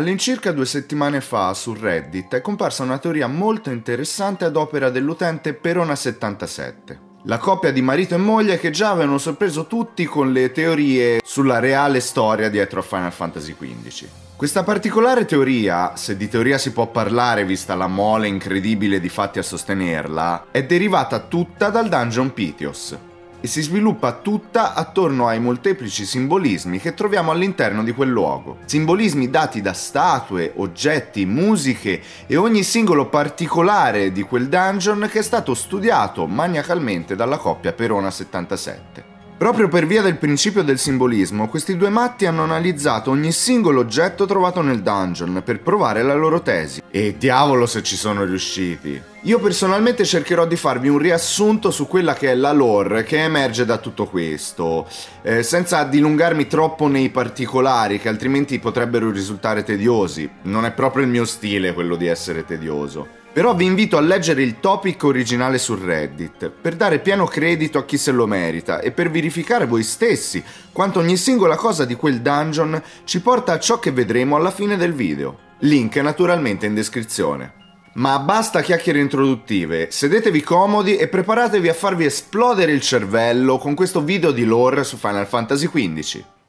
All'incirca due settimane fa su Reddit è comparsa una teoria molto interessante ad opera dell'utente Perona77. La coppia di marito e moglie che già avevano sorpreso tutti con le teorie sulla reale storia dietro a Final Fantasy XV. Questa particolare teoria, se di teoria si può parlare vista la mole incredibile di fatti a sostenerla, è derivata tutta dal dungeon Pythios e si sviluppa tutta attorno ai molteplici simbolismi che troviamo all'interno di quel luogo. Simbolismi dati da statue, oggetti, musiche e ogni singolo particolare di quel dungeon che è stato studiato maniacalmente dalla coppia Perona 77. Proprio per via del principio del simbolismo, questi due matti hanno analizzato ogni singolo oggetto trovato nel dungeon per provare la loro tesi. E diavolo se ci sono riusciti! Io personalmente cercherò di farvi un riassunto su quella che è la lore che emerge da tutto questo, eh, senza dilungarmi troppo nei particolari che altrimenti potrebbero risultare tediosi. Non è proprio il mio stile quello di essere tedioso. Però vi invito a leggere il topic originale su Reddit per dare pieno credito a chi se lo merita e per verificare voi stessi quanto ogni singola cosa di quel dungeon ci porta a ciò che vedremo alla fine del video. Link naturalmente in descrizione. Ma basta chiacchiere introduttive, sedetevi comodi e preparatevi a farvi esplodere il cervello con questo video di lore su Final Fantasy XV.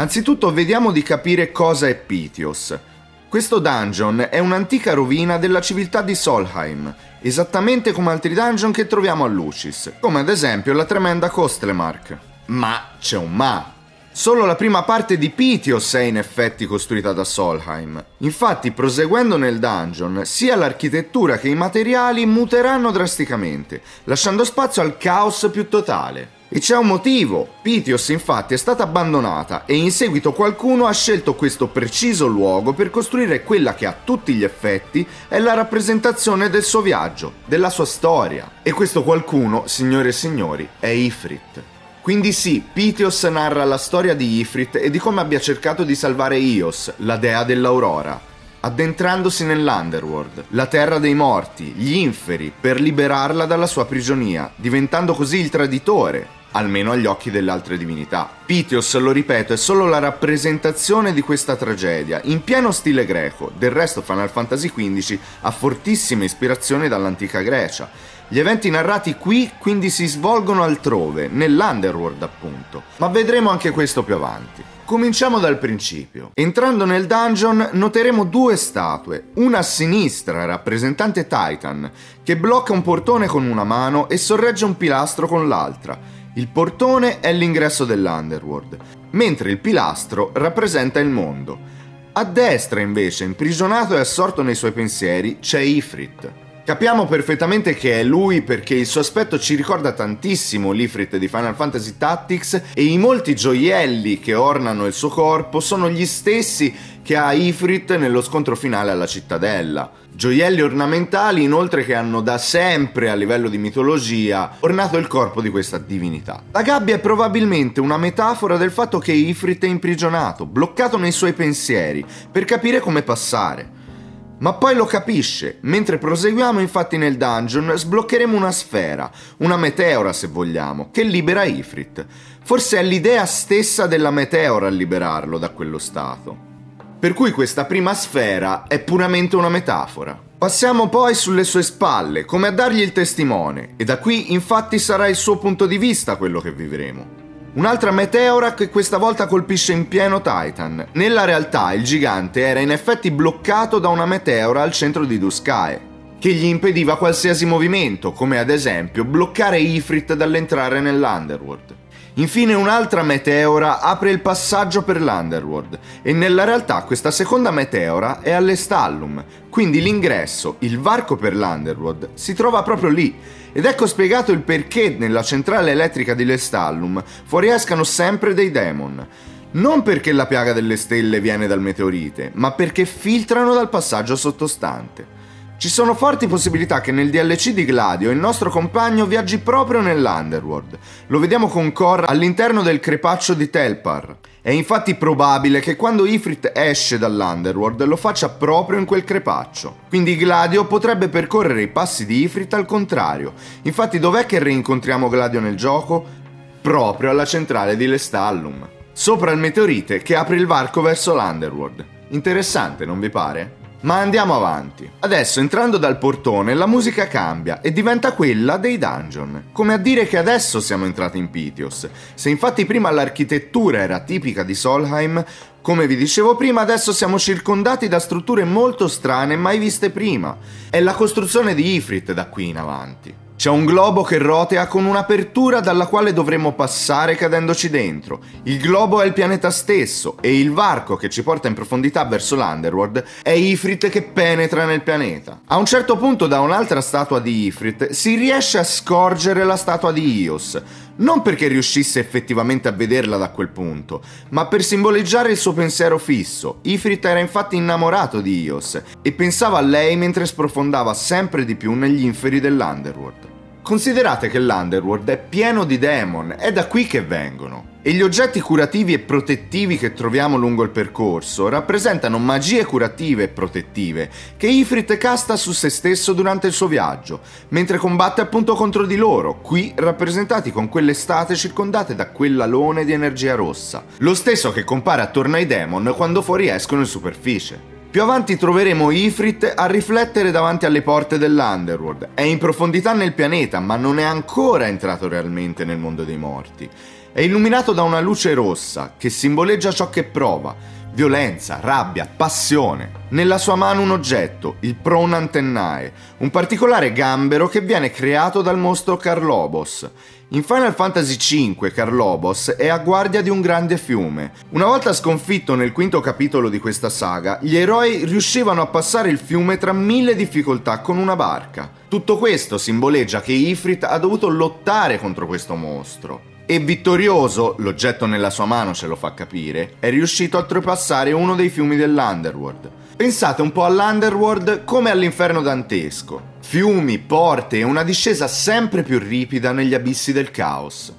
Anzitutto vediamo di capire cosa è Pythios. Questo dungeon è un'antica rovina della civiltà di Solheim, esattamente come altri dungeon che troviamo a Lucis, come ad esempio la tremenda Kostlemark. Ma c'è un ma. Solo la prima parte di Pythios è in effetti costruita da Solheim. Infatti, proseguendo nel dungeon, sia l'architettura che i materiali muteranno drasticamente, lasciando spazio al caos più totale. E c'è un motivo. Pythios infatti è stata abbandonata e in seguito qualcuno ha scelto questo preciso luogo per costruire quella che a tutti gli effetti è la rappresentazione del suo viaggio, della sua storia. E questo qualcuno, signore e signori, è Ifrit. Quindi sì, Pythios narra la storia di Ifrit e di come abbia cercato di salvare Ios, la dea dell'aurora, addentrandosi nell'Underworld, la terra dei morti, gli inferi, per liberarla dalla sua prigionia, diventando così il traditore, almeno agli occhi delle altre divinità. Pythios, lo ripeto, è solo la rappresentazione di questa tragedia, in pieno stile greco. Del resto Final Fantasy XV ha fortissime ispirazioni dall'antica Grecia. Gli eventi narrati qui quindi si svolgono altrove, nell'Underworld appunto, ma vedremo anche questo più avanti. Cominciamo dal principio. Entrando nel dungeon noteremo due statue, una a sinistra rappresentante Titan, che blocca un portone con una mano e sorregge un pilastro con l'altra, il portone è l'ingresso dell'Underworld, mentre il pilastro rappresenta il mondo. A destra, invece, imprigionato e assorto nei suoi pensieri, c'è Ifrit. Capiamo perfettamente che è lui perché il suo aspetto ci ricorda tantissimo l'Ifrit di Final Fantasy Tactics e i molti gioielli che ornano il suo corpo sono gli stessi che ha Ifrit nello scontro finale alla cittadella. Gioielli ornamentali inoltre che hanno da sempre a livello di mitologia ornato il corpo di questa divinità. La gabbia è probabilmente una metafora del fatto che Ifrit è imprigionato, bloccato nei suoi pensieri, per capire come passare. Ma poi lo capisce. Mentre proseguiamo infatti nel dungeon sbloccheremo una sfera, una meteora se vogliamo, che libera Ifrit. Forse è l'idea stessa della meteora a liberarlo da quello stato. Per cui questa prima sfera è puramente una metafora. Passiamo poi sulle sue spalle, come a dargli il testimone, e da qui infatti sarà il suo punto di vista quello che vivremo. Un'altra meteora che questa volta colpisce in pieno Titan. Nella realtà il gigante era in effetti bloccato da una meteora al centro di Duskae, che gli impediva qualsiasi movimento, come ad esempio bloccare Ifrit dall'entrare nell'Underworld. Infine un'altra meteora apre il passaggio per l'Underworld e nella realtà questa seconda meteora è all'Estallum, quindi l'ingresso, il varco per l'Underworld, si trova proprio lì ed ecco spiegato il perché nella centrale elettrica di Lestallum fuoriescano sempre dei demon. Non perché la piaga delle stelle viene dal meteorite, ma perché filtrano dal passaggio sottostante. Ci sono forti possibilità che nel DLC di Gladio il nostro compagno viaggi proprio nell'Underworld. Lo vediamo con Cor all'interno del crepaccio di Telpar. È infatti probabile che quando Ifrit esce dall'Underworld lo faccia proprio in quel crepaccio. Quindi Gladio potrebbe percorrere i passi di Ifrit al contrario. Infatti dov'è che rincontriamo Gladio nel gioco? proprio alla centrale di Lestallum, sopra il meteorite che apre il varco verso l'Underworld. Interessante, non vi pare? Ma andiamo avanti. Adesso entrando dal portone la musica cambia e diventa quella dei dungeon. Come a dire che adesso siamo entrati in Pitios. Se infatti prima l'architettura era tipica di Solheim, come vi dicevo prima adesso siamo circondati da strutture molto strane mai viste prima. È la costruzione di Ifrit da qui in avanti. C'è un globo che rotea con un'apertura dalla quale dovremmo passare cadendoci dentro. Il globo è il pianeta stesso e il varco che ci porta in profondità verso l'Underworld è Ifrit che penetra nel pianeta. A un certo punto da un'altra statua di Ifrit si riesce a scorgere la statua di Ios, non perché riuscisse effettivamente a vederla da quel punto, ma per simboleggiare il suo pensiero fisso. Ifrit era infatti innamorato di Ios e pensava a lei mentre sprofondava sempre di più negli inferi dell'Underworld. Considerate che l'Underworld è pieno di demon, è da qui che vengono. E gli oggetti curativi e protettivi che troviamo lungo il percorso rappresentano magie curative e protettive che Ifrit casta su se stesso durante il suo viaggio, mentre combatte appunto contro di loro, qui rappresentati con quelle state circondate da quell'alone di energia rossa, lo stesso che compare attorno ai demon quando fuoriescono in superficie. Più avanti troveremo Ifrit a riflettere davanti alle porte dell'Underworld. È in profondità nel pianeta, ma non è ancora entrato realmente nel mondo dei morti. È illuminato da una luce rossa che simboleggia ciò che prova, violenza, rabbia, passione. Nella sua mano un oggetto, il Prone Antennae, un particolare gambero che viene creato dal mostro Carlobos. In Final Fantasy V Carlobos è a guardia di un grande fiume. Una volta sconfitto nel quinto capitolo di questa saga, gli eroi riuscivano a passare il fiume tra mille difficoltà con una barca. Tutto questo simboleggia che Ifrit ha dovuto lottare contro questo mostro. E vittorioso, l'oggetto nella sua mano ce lo fa capire, è riuscito a oltrepassare uno dei fiumi dell'Underworld. Pensate un po' all'Underworld come all'inferno dantesco fiumi, porte e una discesa sempre più ripida negli abissi del caos.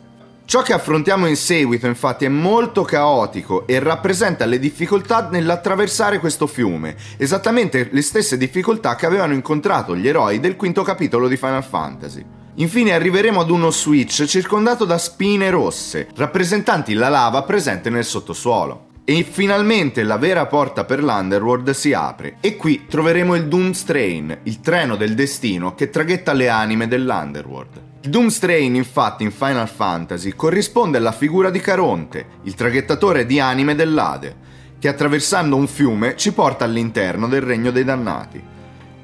Ciò che affrontiamo in seguito infatti è molto caotico e rappresenta le difficoltà nell'attraversare questo fiume, esattamente le stesse difficoltà che avevano incontrato gli eroi del quinto capitolo di Final Fantasy. Infine arriveremo ad uno switch circondato da spine rosse, rappresentanti la lava presente nel sottosuolo. E finalmente la vera porta per l'Underworld si apre e qui troveremo il Doomstrain, il treno del destino che traghetta le anime dell'Underworld. Il Doomstrain infatti in Final Fantasy corrisponde alla figura di Caronte, il traghettatore di anime dell'Ade, che attraversando un fiume ci porta all'interno del Regno dei Dannati.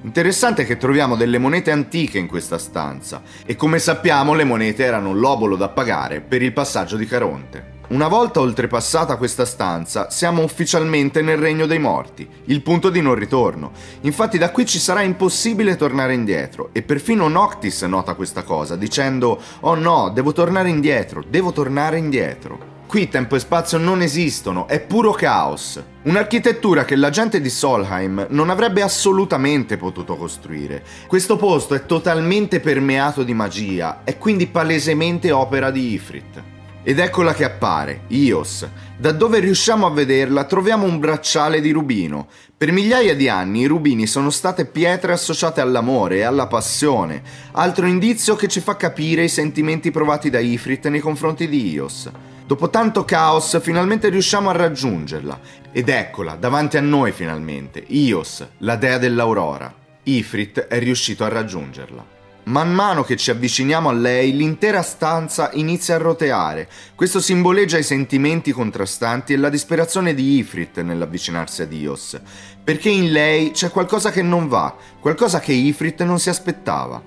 Interessante che troviamo delle monete antiche in questa stanza e come sappiamo le monete erano l'obolo da pagare per il passaggio di Caronte. Una volta oltrepassata questa stanza, siamo ufficialmente nel regno dei morti, il punto di non ritorno. Infatti da qui ci sarà impossibile tornare indietro e perfino Noctis nota questa cosa, dicendo "Oh no, devo tornare indietro, devo tornare indietro". Qui tempo e spazio non esistono, è puro caos. Un'architettura che la gente di Solheim non avrebbe assolutamente potuto costruire. Questo posto è totalmente permeato di magia, è quindi palesemente opera di Ifrit. Ed eccola che appare, Ios. Da dove riusciamo a vederla troviamo un bracciale di rubino. Per migliaia di anni i rubini sono state pietre associate all'amore e alla passione, altro indizio che ci fa capire i sentimenti provati da Ifrit nei confronti di Ios. Dopo tanto caos finalmente riusciamo a raggiungerla. Ed eccola, davanti a noi finalmente, Ios, la dea dell'aurora. Ifrit è riuscito a raggiungerla. Man mano che ci avviciniamo a lei, l'intera stanza inizia a roteare. Questo simboleggia i sentimenti contrastanti e la disperazione di Ifrit nell'avvicinarsi a Dios, perché in lei c'è qualcosa che non va, qualcosa che Ifrit non si aspettava.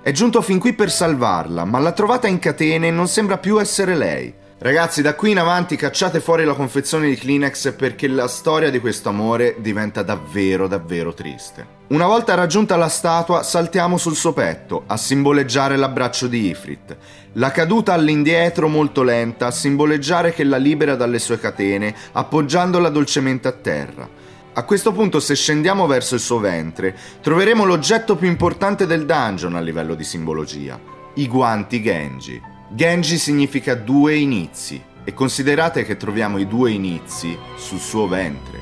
È giunto fin qui per salvarla, ma l'ha trovata in catene e non sembra più essere lei. Ragazzi, da qui in avanti cacciate fuori la confezione di Kleenex perché la storia di questo amore diventa davvero, davvero triste. Una volta raggiunta la statua, saltiamo sul suo petto a simboleggiare l'abbraccio di Ifrit. La caduta all'indietro molto lenta a simboleggiare che la libera dalle sue catene, appoggiandola dolcemente a terra. A questo punto, se scendiamo verso il suo ventre, troveremo l'oggetto più importante del dungeon a livello di simbologia: i guanti Genji. Genji significa due inizi e considerate che troviamo i due inizi sul suo ventre.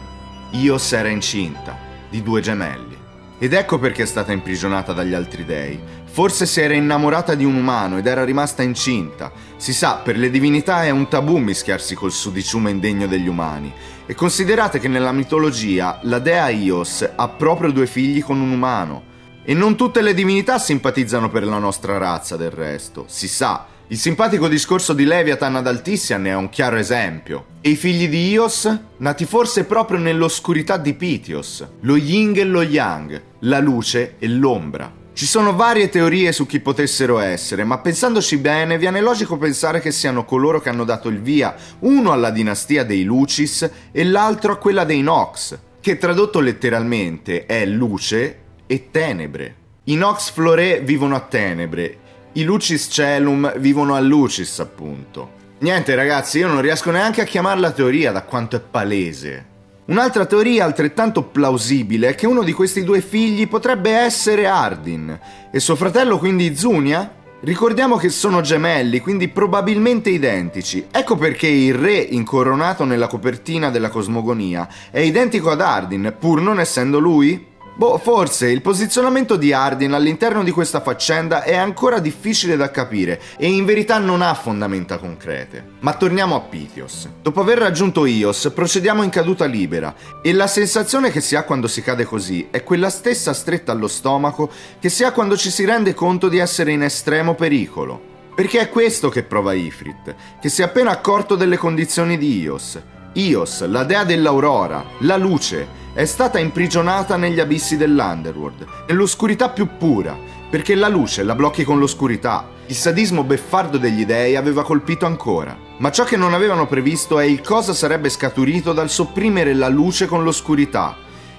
Ios era incinta di due gemelli. Ed ecco perché è stata imprigionata dagli altri dei. Forse si era innamorata di un umano ed era rimasta incinta. Si sa, per le divinità è un tabù mischiarsi col sudiciume indegno degli umani. E considerate che nella mitologia la dea Ios ha proprio due figli con un umano. E non tutte le divinità simpatizzano per la nostra razza, del resto. Si sa, il simpatico discorso di Leviathan ad Altissian è un chiaro esempio. E i figli di Ios? Nati forse proprio nell'oscurità di Pitios, lo yin e lo yang, la luce e l'ombra. Ci sono varie teorie su chi potessero essere, ma pensandoci bene viene logico pensare che siano coloro che hanno dato il via, uno alla dinastia dei Lucis e l'altro a quella dei Nox, che tradotto letteralmente è luce e tenebre. I Nox Flore vivono a tenebre i Lucis Celum vivono a Lucis, appunto. Niente ragazzi, io non riesco neanche a chiamarla teoria da quanto è palese. Un'altra teoria altrettanto plausibile è che uno di questi due figli potrebbe essere Ardin e suo fratello quindi Zunia? Ricordiamo che sono gemelli, quindi probabilmente identici. Ecco perché il re incoronato nella copertina della cosmogonia è identico ad Ardin, pur non essendo lui? Boh, forse il posizionamento di Hardin all'interno di questa faccenda è ancora difficile da capire e in verità non ha fondamenta concrete. Ma torniamo a Pitios. Dopo aver raggiunto Ios, procediamo in caduta libera e la sensazione che si ha quando si cade così è quella stessa stretta allo stomaco che si ha quando ci si rende conto di essere in estremo pericolo. Perché è questo che prova Ifrit, che si è appena accorto delle condizioni di Ios. Ios, la dea dell'aurora, la luce, è stata imprigionata negli abissi dell'Underworld, nell'oscurità più pura, perché la luce la blocchi con l'oscurità. Il sadismo beffardo degli dei aveva colpito ancora. Ma ciò che non avevano previsto è il cosa sarebbe scaturito dal sopprimere la luce con l'oscurità.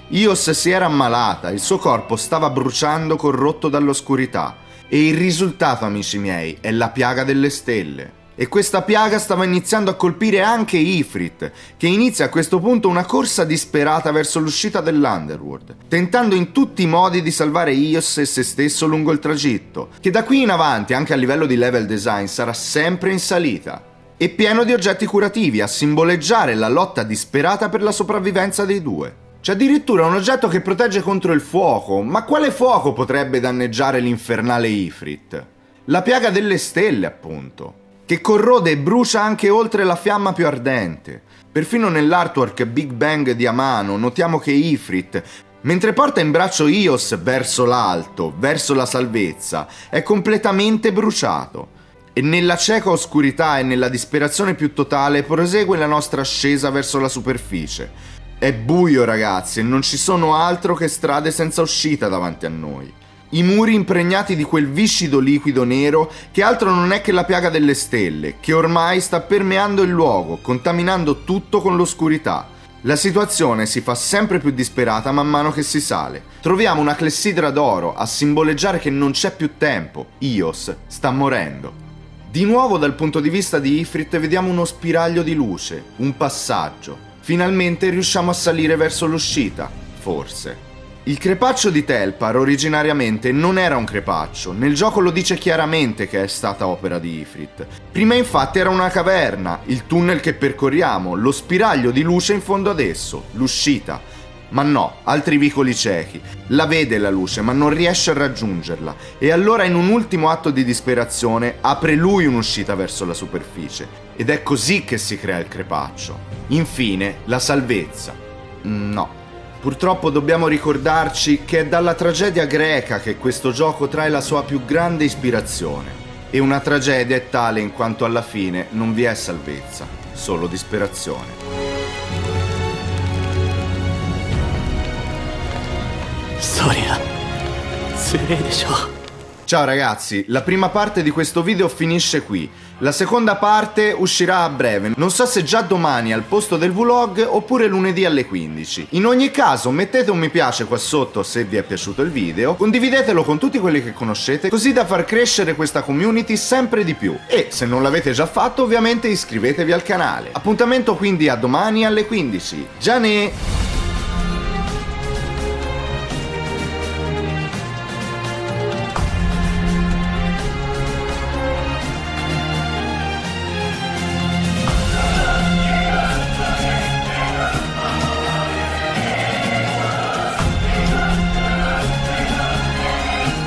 Ios si era ammalata, il suo corpo stava bruciando corrotto dall'oscurità. E il risultato, amici miei, è la piaga delle stelle. E questa piaga stava iniziando a colpire anche Ifrit, che inizia a questo punto una corsa disperata verso l'uscita dell'Underworld, tentando in tutti i modi di salvare Ios e se stesso lungo il tragitto, che da qui in avanti, anche a livello di level design, sarà sempre in salita. E pieno di oggetti curativi a simboleggiare la lotta disperata per la sopravvivenza dei due. C'è addirittura un oggetto che protegge contro il fuoco, ma quale fuoco potrebbe danneggiare l'infernale Ifrit? La piaga delle stelle, appunto che corrode e brucia anche oltre la fiamma più ardente. Perfino nell'artwork Big Bang di Amano notiamo che Ifrit, mentre porta in braccio Ios verso l'alto, verso la salvezza, è completamente bruciato. E nella cieca oscurità e nella disperazione più totale prosegue la nostra ascesa verso la superficie. È buio ragazzi e non ci sono altro che strade senza uscita davanti a noi i muri impregnati di quel viscido liquido nero che altro non è che la piaga delle stelle, che ormai sta permeando il luogo, contaminando tutto con l'oscurità. La situazione si fa sempre più disperata man mano che si sale. Troviamo una clessidra d'oro a simboleggiare che non c'è più tempo. Ios sta morendo. Di nuovo dal punto di vista di Ifrit vediamo uno spiraglio di luce, un passaggio. Finalmente riusciamo a salire verso l'uscita, forse. Il crepaccio di Telpar originariamente non era un crepaccio, nel gioco lo dice chiaramente che è stata opera di Ifrit. Prima infatti era una caverna, il tunnel che percorriamo, lo spiraglio di luce in fondo ad esso, l'uscita. Ma no, altri vicoli ciechi. La vede la luce, ma non riesce a raggiungerla. E allora in un ultimo atto di disperazione apre lui un'uscita verso la superficie. Ed è così che si crea il crepaccio. Infine, la salvezza. No, Purtroppo dobbiamo ricordarci che è dalla tragedia greca che questo gioco trae la sua più grande ispirazione. E una tragedia è tale in quanto alla fine non vi è salvezza, solo disperazione. Storia. Ciao ragazzi, la prima parte di questo video finisce qui. La seconda parte uscirà a breve, non so se già domani al posto del vlog oppure lunedì alle 15. In ogni caso mettete un mi piace qua sotto se vi è piaciuto il video, condividetelo con tutti quelli che conoscete così da far crescere questa community sempre di più. E se non l'avete già fatto ovviamente iscrivetevi al canale. Appuntamento quindi a domani alle 15. Gianni!